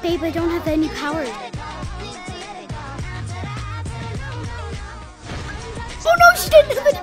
Babe, I don't have any power. Oh no, she didn't have any!